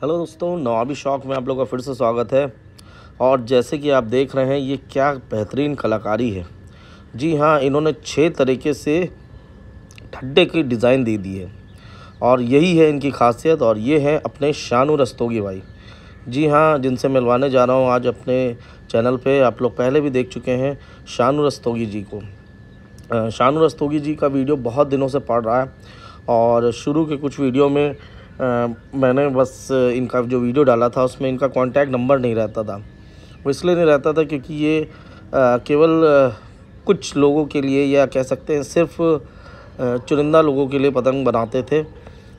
Hello दोस्तों, नवाबी शौक में आप लोगों का फिर से स्वागत है। और जैसे कि आप देख रहे हैं, ये क्या बेहतरीन कलाकारी है। जी हाँ इन्होंने छः तरीके से ठड्डे की डिज़ाइन दे दी है। और यही है इनकी खासियत, और ये है अपने शानू रस्तोगी भाई। जी हाँ जिनसे मिलवाने जा रहा हूँ आज अपने चैनल पे, आप लोग पहले भी देख चुके हैं शानू रस्तोगी जी को। शानू रस्तोगी जी का वीडियो बहुत दिनों से पड़ रहा है, और शुरू के कुछ वीडियो में मैंने बस इनका जो वीडियो डाला था, उसमें इनका कॉन्टैक्ट नंबर नहीं रहता था। वो इसलिए नहीं रहता था क्योंकि ये केवल कुछ लोगों के लिए या कह सकते हैं सिर्फ़ चुनिंदा लोगों के लिए पतंग बनाते थे।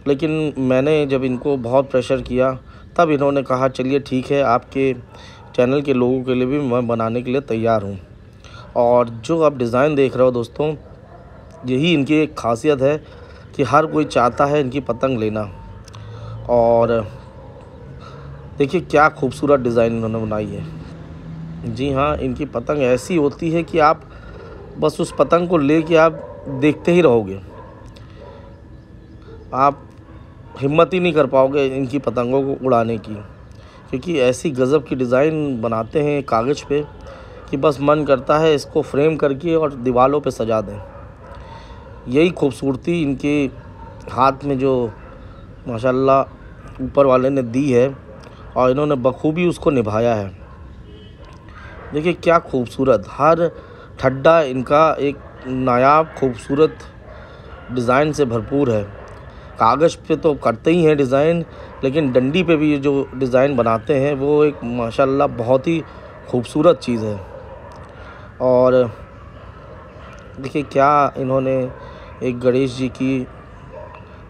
लेकिन मैंने जब इनको बहुत प्रेशर किया, तब इन्होंने कहा, चलिए ठीक है, आपके चैनल के लोगों के लिए भी मैं बनाने के लिए तैयार हूँ। और जो आप डिज़ाइन देख रहे हो दोस्तों, यही इनकी एक खासियत है कि हर कोई चाहता है इनकी पतंग लेना। और देखिए क्या खूबसूरत डिज़ाइन इन्होंने बनाई है। जी हाँ इनकी पतंग ऐसी होती है कि आप बस उस पतंग को ले कर आप देखते ही रहोगे। आप हिम्मत ही नहीं कर पाओगे इनकी पतंगों को उड़ाने की, क्योंकि ऐसी गज़ब की डिज़ाइन बनाते हैं कागज़ पे कि बस मन करता है इसको फ्रेम करके और दीवारों पे सजा दें। यही खूबसूरती इनके हाथ में जो माशाल्लाह ऊपर वाले ने दी है और इन्होंने बखूबी उसको निभाया है। देखिए क्या खूबसूरत, हर ठड्डा इनका एक नायाब खूबसूरत डिज़ाइन से भरपूर है। कागज़ पे तो करते ही हैं डिज़ाइन, लेकिन डंडी पे भी जो डिज़ाइन बनाते हैं, वो एक माशाल्लाह बहुत ही खूबसूरत चीज़ है। और देखिए क्या इन्होंने एक गणेश जी की,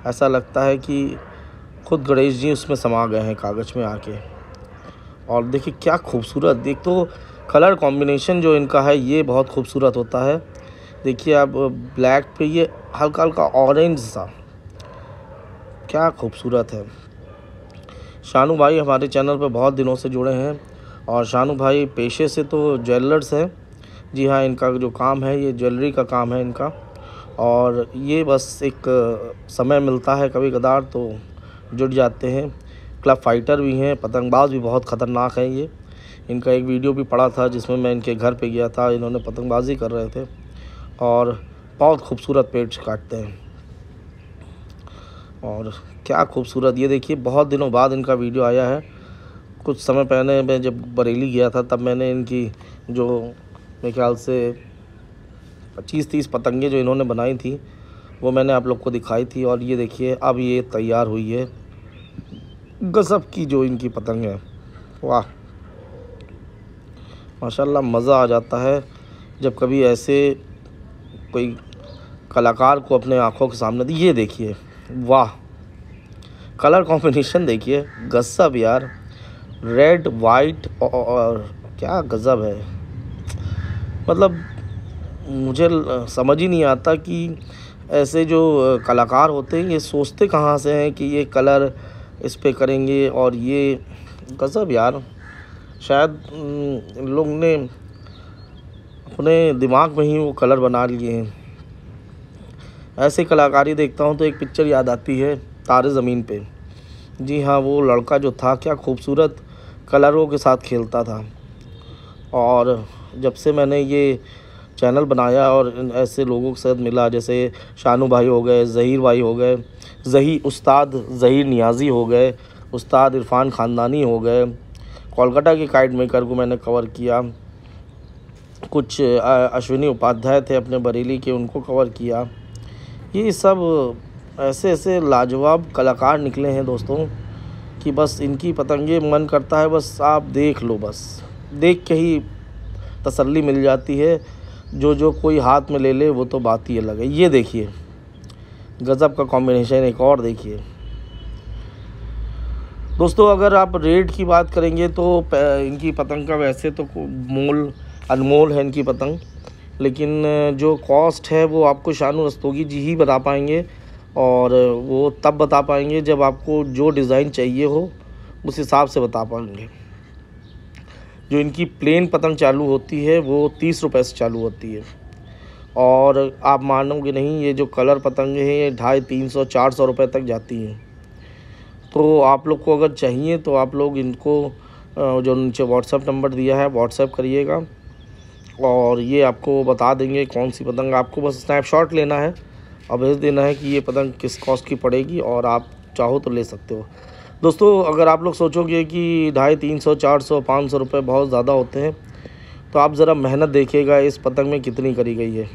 ऐसा लगता है कि खुद गणेश जी उसमें समा गए हैं कागज़ में आके। और देखिए क्या खूबसूरत देख तो कलर कॉम्बिनेशन जो इनका है, ये बहुत खूबसूरत होता है। देखिए अब ब्लैक पे ये हल्का हल्का ऑरेंज सा। क्या खूबसूरत है। शानू भाई हमारे चैनल पर बहुत दिनों से जुड़े हैं और शानू भाई पेशे से तो ज्वेलर्स हैं। जी हाँ इनका जो काम है, ये ज्वेलरी का काम है इनका। और ये बस एक समय मिलता है कभी कदार तो जुड़ जाते हैं। क्लब फाइटर भी हैं, पतंगबाज भी बहुत ख़तरनाक हैं ये। इनका एक वीडियो भी पड़ा था जिसमें मैं इनके घर पे गया था, इन्होंने पतंगबाजी कर रहे थे और बहुत खूबसूरत पेड़ काटते हैं। और क्या खूबसूरत, ये देखिए, बहुत दिनों बाद इनका वीडियो आया है। कुछ समय पहले मैं जब बरेली गया था, तब मैंने इनकी जो मेरे ख्याल से पच्चीस तीस पतंगे जो इन्होंने बनाई थी, वो मैंने आप लोग को दिखाई थी और ये देखिए, अब ये तैयार हुई है। गज़ब की जो इनकी पतंग है। वाह। माशाल्लाह, मज़ा आ जाता है जब कभी ऐसे कोई कलाकार को अपने आँखों के सामने ये देखिए, वाह। कलर कॉम्बिनेशन देखिए, गज़ब यार। रेड वाइट और क्या गज़ब है। मतलब मुझे समझ ही नहीं आता कि ऐसे जो कलाकार होते हैं, ये सोचते कहाँ से हैं कि ये कलर इस पर करेंगे और ये गज़ब यार। शायद लोग ने अपने दिमाग में ही वो कलर बना लिए हैं। ऐसे कलाकारी देखता हूँ तो एक पिक्चर याद आती है तारे ज़मीन पे। जी हाँ वो लड़का जो था, क्या खूबसूरत कलरों के साथ खेलता था। और जब से मैंने ये चैनल बनाया और ऐसे लोगों के साथ मिला, जैसे शानू भाई हो गए, ज़हीर भाई हो गए, जही उस्ताद ज़हीर नियाज़ी हो गए, उस्ताद इरफान ख़ानदानी हो गए, कोलकाता के काइट मेकर को मैंने कवर किया। कुछ अश्विनी उपाध्याय थे अपने बरेली के, उनको कवर किया। ये सब ऐसे ऐसे लाजवाब कलाकार निकले हैं दोस्तों, कि बस इनकी पतंगे मन करता है, बस आप देख लो बस। देख के ही तसल्ली मिल जाती है। जो जो कोई हाथ में ले ले, वो तो बात ही अलग है। ये देखिए, गज़ब का कॉम्बिनेशन एक और देखिए। दोस्तों, अगर आप रेट की बात करेंगे तो इनकी पतंग का वैसे तो मोल, अनमोल है इनकी पतंग, लेकिन जो कॉस्ट है वो आपको शानू रस्तोगी जी ही बता पाएँगे और वो तब बता पाएँगे जब आपको जो डिज़ाइन चाहिए हो, उस हिसाब से बता पाएँगे। जो इनकी प्लेन पतंग चालू होती है, वो तीस रुपये से चालू होती है। और आप मानोगे नहीं, ये जो कलर पतंग हैं, ये ढाई तीन सौ, चार सौ रुपये तक जाती हैं। तो आप लोग को अगर चाहिए तो आप लोग इनको जो नीचे व्हाट्सएप नंबर दिया है व्हाट्सएप करिएगा। और ये आपको बता देंगे कौन सी पतंग। आपको बस स्नैपशॉट लेना है, और भेज देना है कि ये पतंग किस कॉस्ट की पड़ेगी, और आप चाहो तो ले सकते हो। दोस्तों, अगर आप लोग सोचोगे कि ढाई तीन सौ, चार सौ, पाँच सौ रुपये बहुत ज़्यादा होते हैं तो आप ज़रा मेहनत देखिएगा इस पतंग में कितनी करी गई है।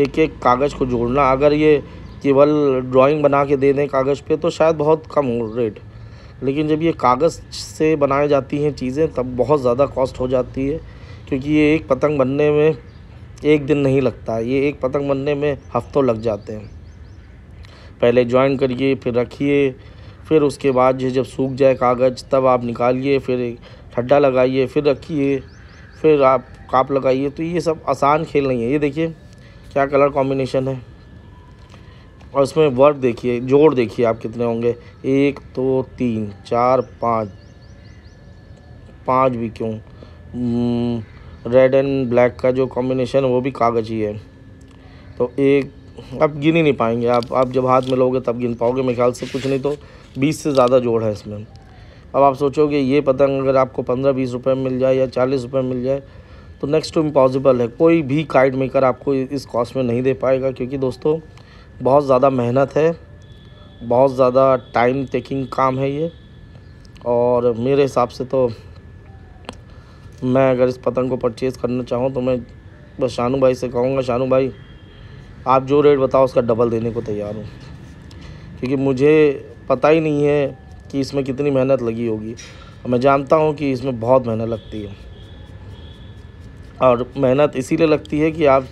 एक एक कागज़ को जोड़ना, अगर ये केवल ड्राइंग बना के दे दें कागज़ पे तो शायद बहुत कम हो रेट लेकिन जब ये कागज़ से बनाई जाती हैं चीज़ें, तब बहुत ज़्यादा कॉस्ट हो जाती है, क्योंकि ये एक पतंग बनने में एक दिन नहीं लगता, ये एक पतंग बनने में हफ्तों लग जाते हैं। पहले ज्वाइन करिए, फिर रखिए फिर उसके बाद जो जब सूख जाए कागज़ तब आप निकालिए फिर ठड्डा लगाइए फिर रखिए फिर आप काप लगाइए तो ये सब आसान खेल नहीं है। ये देखिए क्या कलर कॉम्बिनेशन है। और इसमें वर्क देखिए जोड़ देखिए आप कितने होंगे। एक दो तो, तीन चार पाँच। पाँच भी क्यों? रेड एंड ब्लैक का जो कॉम्बिनेशन है वो भी कागज़ ही है। तो एक अब गिन ही नहीं पाएँगे। आप आप जब हाथ में लोगे तब गिन पाओगे मेरे ख्याल से कुछ नहीं तो बीस से ज़्यादा जोड़ है इसमें। अब आप सोचोगे ये पतंग अगर आपको पंद्रह बीस रुपये में मिल जाए या चालीस रुपये में मिल जाए तो नेक्स्ट टू इम्पॉसिबल है। कोई भी काइट मेकर आपको इस कॉस्ट में नहीं दे पाएगा, क्योंकि दोस्तों, बहुत ज़्यादा मेहनत है, बहुत ज़्यादा टाइम टेकिंग काम है ये। और मेरे हिसाब से तो मैं अगर इस पतंग को परचेज़ करना चाहूँ तो मैं बस शानू भाई से कहूँगा, शानू भाई, आप जो रेट बताओ, उसका डबल देने को तैयार हूँ। क्योंकि मुझे पता ही नहीं है कि इसमें कितनी मेहनत लगी होगी। मैं जानता हूँ कि इसमें बहुत मेहनत लगती है। और मेहनत इसीलिए लगती है कि आप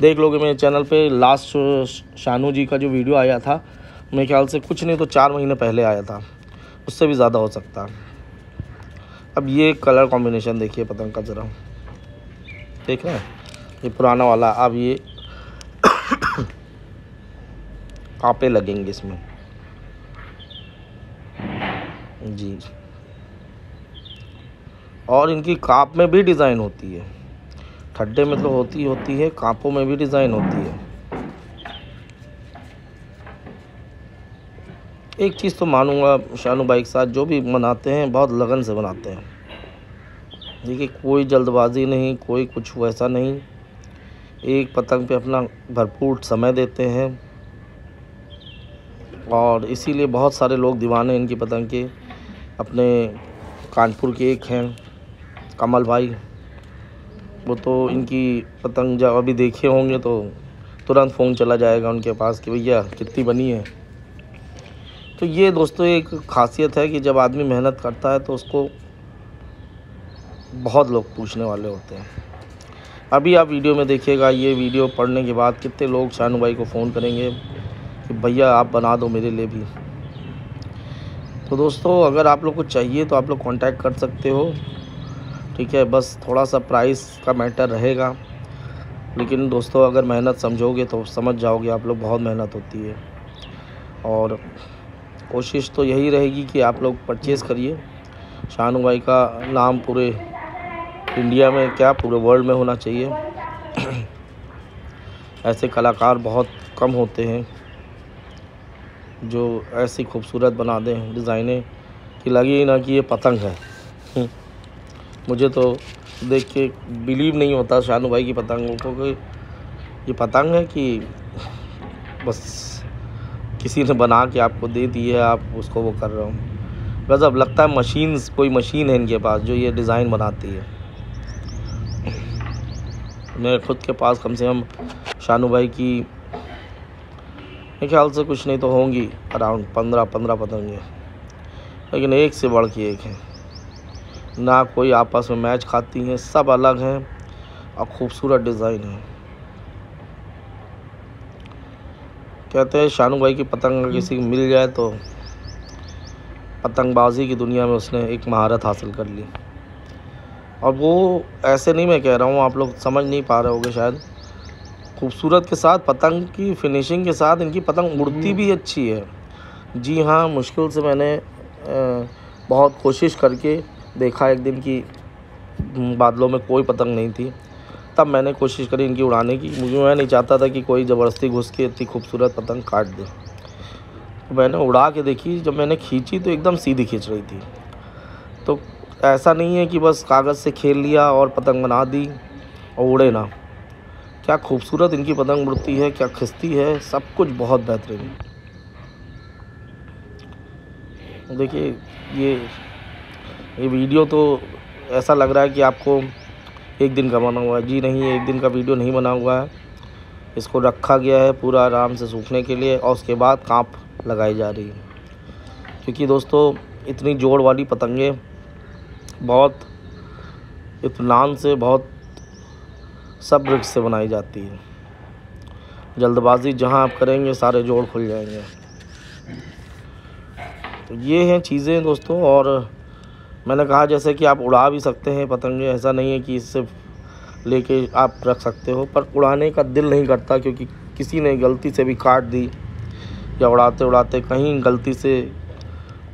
देख लोगे मेरे चैनल पे लास्ट शानू जी का जो वीडियो आया था, मेरे ख्याल से कुछ नहीं तो चार महीने पहले आया था। उससे भी ज़्यादा हो सकता। अब ये कलर कॉम्बिनेशन देखिए, पतंग का ज़रा। देख रहे हैं? ये पुराना वाला, अब ये कापे लगेंगे इसमें। जी और इनकी काप में भी डिज़ाइन होती है। ठड्डे में तो होती होती है, कापों में भी डिज़ाइन होती है। एक चीज़ तो मानूँगा शानू भाई के साथ, जो भी मनाते हैं, बहुत लगन से बनाते हैं। देखिए, कोई जल्दबाजी नहीं, कोई कुछ वैसा नहीं। एक पतंग पे अपना भरपूर समय देते हैं। और इसीलिए बहुत सारे लोग दीवाने इनकी पतंग के। अपने कानपुर के एक हैं, कमल भाई। वो तो इनकी पतंग जब अभी देखे होंगे तो तुरंत फ़ोन चला जाएगा उनके पास कि भैया, कितनी बनी है? तो ये दोस्तों एक खासियत है कि जब आदमी मेहनत करता है तो उसको बहुत लोग पूछने वाले होते हैं। अभी आप वीडियो में देखिएगा, ये वीडियो पढ़ने के बाद कितने लोग शानू भाई को फ़ोन करेंगे कि भैया आप बना दो मेरे लिए भी। तो दोस्तों, अगर आप लोग को चाहिए तो आप लोग कांटेक्ट कर सकते हो। ठीक है, बस थोड़ा सा प्राइस का मैटर रहेगा। लेकिन दोस्तों, अगर मेहनत समझोगे तो समझ जाओगे, आप लोग बहुत मेहनत होती है। और कोशिश तो यही रहेगी कि आप लोग परचेज़ करिए। शानू भाई का नाम पूरे इंडिया में, क्या पूरे वर्ल्ड में होना चाहिए। ऐसे कलाकार बहुत कम होते हैं। जो ऐसी खूबसूरत बना दें डिज़ाइनें, कि लगे ही ना कि ये पतंग है। मुझे तो देख के बिलीव नहीं होता शानू भाई की पतंगों को कि ये पतंग है कि बस किसी ने बना के आपको दे दी है, आप उसको वो कर रहे हो। गज़ब, लगता है मशीन कोई मशीन है इनके पास जो ये डिज़ाइन बनाती है। मेरे खुद के पास कम से कम शानू भाई की मेरे ख्याल से कुछ नहीं तो होंगी अराउंड पंद्रह पंद्रह पतंगे। लेकिन एक से बढ़ के एक हैं। ना कोई आपस में मैच खाती हैं, सब अलग हैं और ख़ूबसूरत डिज़ाइन है। कहते हैं, शानू भाई की पतंग किसी को मिल जाए तो पतंगबाजी की दुनिया में उसने एक महारत हासिल कर ली। और वो ऐसे नहीं मैं कह रहा हूँ, आप लोग समझ नहीं पा रहे होगे शायद। खूबसूरत के साथ पतंग की फिनिशिंग के साथ इनकी पतंग उड़ती भी अच्छी है। जी हाँ मुश्किल से मैंने बहुत कोशिश करके देखा एक दिन कि बादलों में कोई पतंग नहीं थी। तब मैंने कोशिश करी इनकी उड़ाने की। मुझे मैं नहीं चाहता था कि कोई ज़बरदस्ती घुस के इतनी खूबसूरत पतंग काट दे। तो मैंने उड़ा के देखी। जब मैंने खींची तो एकदम सीधी खींच रही थी। तो ऐसा नहीं है कि बस कागज़ से खेल लिया और पतंग बना दी और उड़े ना। क्या खूबसूरत इनकी पतंग उड़ती है, क्या खिंचती है, सब कुछ बहुत बेहतरीन देखिए, ये ये वीडियो तो ऐसा लग रहा है कि आपको एक दिन का बना हुआ है। जी नहीं, एक दिन का वीडियो नहीं बना हुआ है। इसको रखा गया है पूरा आराम से सूखने के लिए और उसके बाद काँप लगाई जा रही है। क्योंकि दोस्तों, इतनी जोड़ वाली पतंगे बहुत इतमान से बहुत सब्र से बनाई जाती है। जल्दबाजी जहाँ आप करेंगे, सारे जोड़ खुल जाएँगे। तो ये हैं चीज़ें दोस्तों, और मैंने कहा जैसे कि आप उड़ा भी सकते हैं पतंगे, ऐसा नहीं है कि इससे लेके आप रख सकते हो, पर उड़ाने का दिल नहीं करता, क्योंकि किसी ने गलती से भी काट दी, या उड़ाते उड़ाते कहीं गलती से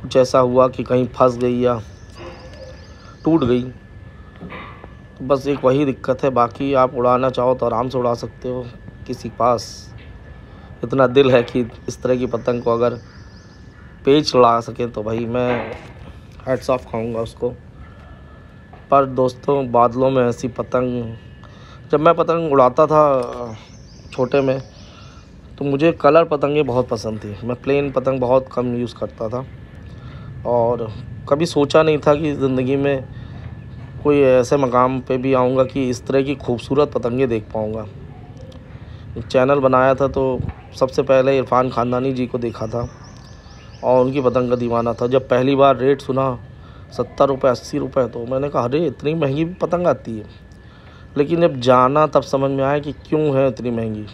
कुछ ऐसा हुआ कि कहीं फंस गई या टूट गई। बस एक वही दिक्कत है, बाकी आप उड़ाना चाहो तो आराम से उड़ा सकते हो किसी पास। इतना दिल है कि इस तरह की पतंग को अगर पेच उड़ा सके तो भाई मैं हेड्स ऑफ़ खाऊँगा उसको। पर दोस्तों, बादलों में ऐसी पतंग, जब मैं पतंग उड़ाता था छोटे में तो मुझे कलर पतंगे बहुत पसंद थी। मैं प्लेन पतंग बहुत कम यूज़ करता था और कभी सोचा नहीं था कि ज़िंदगी में कोई ऐसे मकाम पे भी आऊँगा कि इस तरह की खूबसूरत पतंगे देख पाऊँगा। चैनल बनाया था तो सबसे पहले इरफान खानदानी जी को देखा था और उनकी पतंग का दीवाना था। जब पहली बार रेट सुना, सत्तर रुपये अस्सी रुपये तो मैंने कहा, अरे, इतनी महँगी भी पतंग आती है। लेकिन जब जाना तब समझ में आया कि क्यों है इतनी महँगी।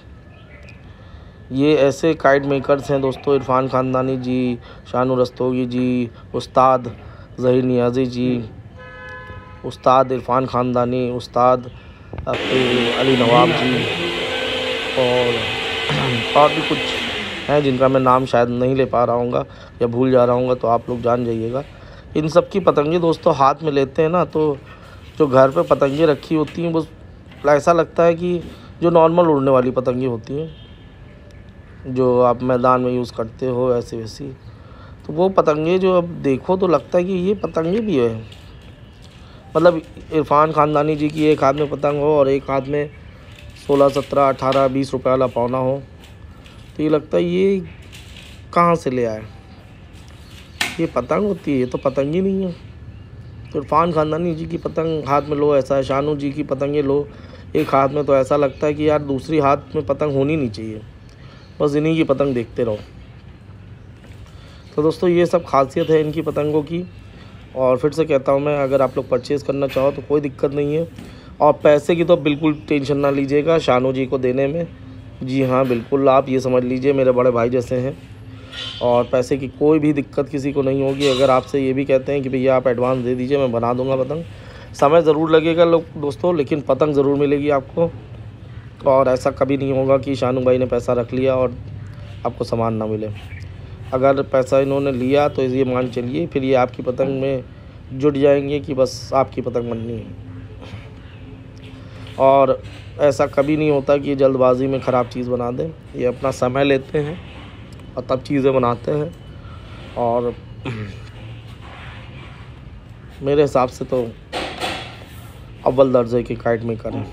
ये ऐसे काइट मेकर्स हैं दोस्तों, इरफान खानदानी जी शानू रस्तोगी जी, उस्ताद जहीर नियाजी जी उस्ताद इरफान खानदानी, उस्ताद अली नवाब जी और और भी कुछ हैं जिनका मैं नाम शायद नहीं ले पा रहा हूँ या भूल जा रहा हूँ तो आप लोग जान जाइएगा। इन सब की पतंगे दोस्तों हाथ में लेते हैं ना तो जो घर पे पतंगे रखी होती हैं, वो ऐसा लगता है कि जो नॉर्मल उड़ने वाली पतंगे होती हैं, जो आप मैदान में यूज़ करते हो ऐसी वैसी तो वो पतंगे जो अब देखो तो लगता है कि ये पतंगे भी है। मतलब इरफान ख़ानदानी जी की एक हाथ में पतंग हो और एक हाथ में सोलह, सत्रह, अठारह, बीस रुपये वाला पौना हो तो ये लगता है ये कहाँ से ले आए? ये पतंग होती है, ये तो पतंग ही नहीं है। तो इरफान ख़ानदानी जी की पतंग हाथ में लो, ऐसा है शानू जी की पतंगे लो, एक हाथ में तो ऐसा लगता है कि यार दूसरी हाथ में पतंग होनी नहीं चाहिए। बस इन्हीं की पतंग देखते रहो। तो दोस्तों, ये सब खासियत है इनकी पतंगों की। और फिर से कहता हूँ मैं, अगर आप लोग परचेज़ करना चाहो तो कोई दिक्कत नहीं है। और पैसे की तो बिल्कुल टेंशन ना लीजिएगा, शानू जी को देने में। जी हाँ बिल्कुल, आप ये समझ लीजिए, मेरे बड़े भाई जैसे हैं। और पैसे की कोई भी दिक्कत किसी को नहीं होगी। अगर आपसे ये भी कहते हैं कि भैया आप एडवांस दे दीजिए, मैं बना दूँगा पतंग। समय ज़रूर लगेगा लोग, दोस्तों, लेकिन पतंग ज़रूर मिलेगी आपको। और ऐसा कभी नहीं होगा कि शानू भाई ने पैसा रख लिया और आपको सामान ना मिले। अगर पैसा इन्होंने लिया तो ये मान चलिए, फिर ये आपकी पतंग में जुट जाएँगे कि बस आपकी पतंग बननी है। और ऐसा कभी नहीं होता कि जल्दबाजी में ख़राब चीज़ बना दें। ये अपना समय लेते हैं और तब चीज़ें बनाते हैं। और मेरे हिसाब से तो अव्वल दर्जे की काइट में करें।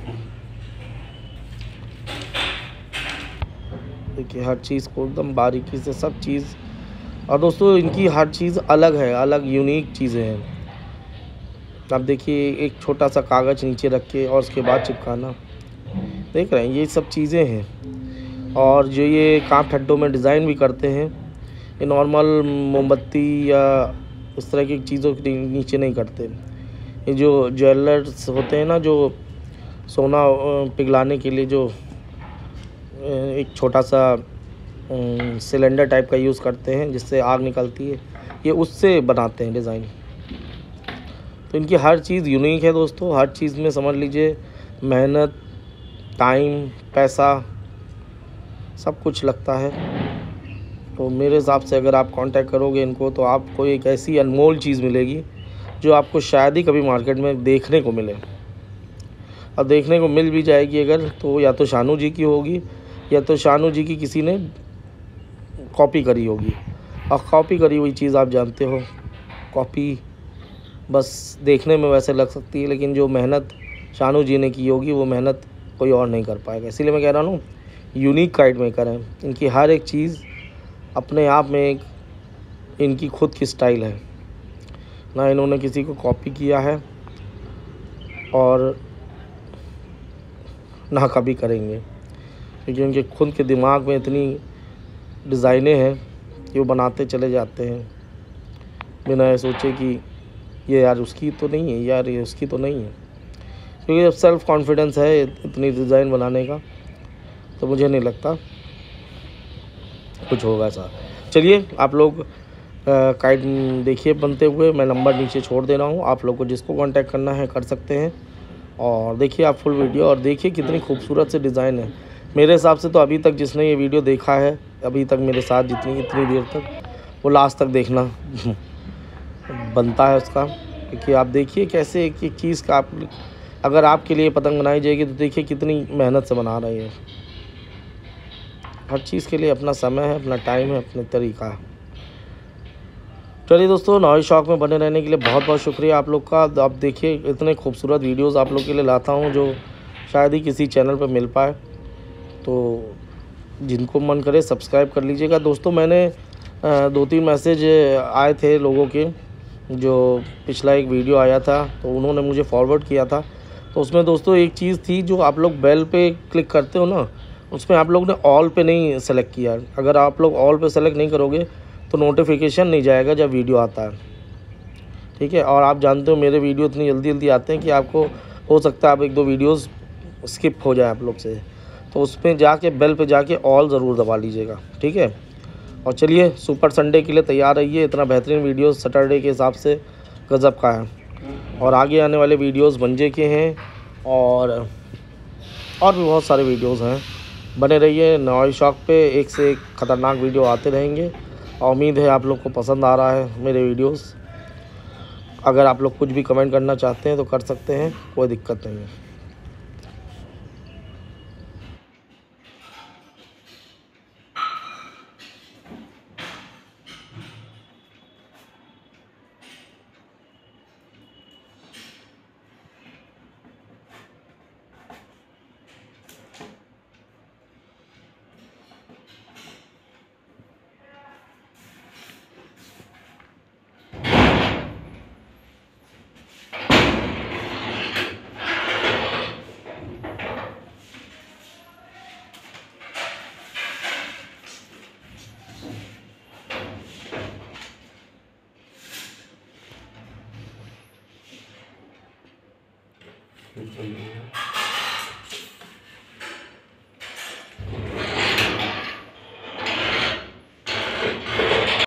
देखिए, हर चीज़ को एकदम बारीकी से सब चीज़ और दोस्तों, इनकी हर चीज़ अलग है, अलग यूनिक चीज़ें हैं। आप देखिए, एक छोटा सा कागज़ नीचे रख के और उसके बाद चिपकाना। देख रहे हैं, ये सब चीज़ें हैं। और जो ये काँप ठड्डों में डिज़ाइन भी करते हैं, ये नॉर्मल मोमबत्ती या इस तरह की चीज़ों के नीचे नहीं करते। ये जो ज्वेलर्स होते हैं ना, जो सोना पिघलाने के लिए जो एक छोटा सा सिलेंडर टाइप का यूज़ करते हैं, जिससे आग निकलती है। ये उससे बनाते हैं डिज़ाइन तो इनकी हर चीज़ यूनिक है दोस्तों। हर चीज़ में समझ लीजिए, मेहनत टाइम पैसा, सब कुछ लगता है। तो मेरे हिसाब से अगर आप कांटेक्ट करोगे इनको तो आपको एक ऐसी अनमोल चीज़ मिलेगी, जो आपको शायद ही कभी मार्केट में देखने को मिले। और देखने को मिल भी जाएगी अगर तो या तो शानू जी की होगी, या तो शानू जी की किसी ने कॉपी करी होगी। और कॉपी करी हुई चीज़ आप जानते हो। कॉपी बस देखने में वैसे लग सकती है, लेकिन जो मेहनत शानू जी ने की होगी, वो मेहनत कोई और नहीं कर पाएगा। इसीलिए मैं कह रहा हूँ यूनिक काइट मेकर हैं इनकी हर एक चीज़ अपने आप में एक, इनकी खुद की स्टाइल है। ना इन्होंने किसी को कॉपी किया है, और ना कभी करेंगे। क्योंकि उनके खुद के दिमाग में इतनी डिज़ाइनें हैं कि वो बनाते चले जाते हैं। बिना ये सोचे कि ये यार उसकी तो नहीं है, यार ये उसकी तो नहीं है। क्योंकि जब सेल्फ़ कॉन्फिडेंस है इतनी डिज़ाइन बनाने का तो मुझे नहीं लगता। कुछ होगा ऐसा। चलिए, आप लोग काइट देखिए बनते हुए, मैं नंबर नीचे छोड़ दे रहा हूँ। आप लोग को जिसको कांटेक्ट करना है, कर सकते हैं। और देखिए आप फुल वीडियो और देखिए कितनी खूबसूरत से डिज़ाइन है। मेरे हिसाब से तो अभी तक जिसने ये वीडियो देखा है अभी तक मेरे साथ जितनी इतनी देर तक, वो लास्ट तक देखना। बनता है उसका, क्योंकि आप देखिए कैसे एक एक चीज़ का आप, अगर आपके लिए पतंग बनाई जाएगी तो देखिए कितनी मेहनत से बना रही है। हर चीज़ के लिए अपना समय है, अपना टाइम है, अपने तरीका है। चलिए दोस्तों नॉय शौक में बने रहने के लिए बहुत बहुत शुक्रिया आप लोग का। आप देखिए इतने खूबसूरत वीडियोस आप लोग के लिए लाता हूँ जो शायद ही किसी चैनल पर मिल पाए। तो जिनको मन करे सब्सक्राइब कर लीजिएगा। दोस्तों, मैंने दो तीन मैसेज आए थे लोगों के, जो पिछला एक वीडियो आया था तो उन्होंने मुझे फॉरवर्ड किया था। तो उसमें दोस्तों, एक चीज़ थी जो आप लोग बेल पे क्लिक करते हो ना, उसमें आप लोग ने ऑल पे नहीं सेलेक्ट किया। अगर आप लोग ऑल पे सेलेक्ट नहीं करोगे तो नोटिफिकेशन नहीं जाएगा जब वीडियो आता है। ठीक है? और आप जानते हो, मेरे वीडियो इतनी जल्दी जल्दी आते हैं कि आपको, हो सकता है आप एक दो वीडियोस स्किप हो जाए आप लोग से। तो उस पर जाके बेल पे जाके ऑल ज़रूर दबा लीजिएगा, ठीक है? और चलिए सुपर संडे के लिए तैयार रहिए, इतना बेहतरीन वीडियो सैटरडे के हिसाब से गज़ब का है। और आगे आने वाले वीडियोस बनजे के हैं, और और भी बहुत सारे वीडियोस हैं। बने रहिए नॉय शौक पे, एक से एक ख़तरनाक वीडियो आते रहेंगे। उम्मीद है आप लोग को पसंद आ रहा है मेरे वीडियोस अगर आप लोग कुछ भी कमेंट करना चाहते हैं तो कर सकते हैं, कोई दिक्कत नहीं है। Amen.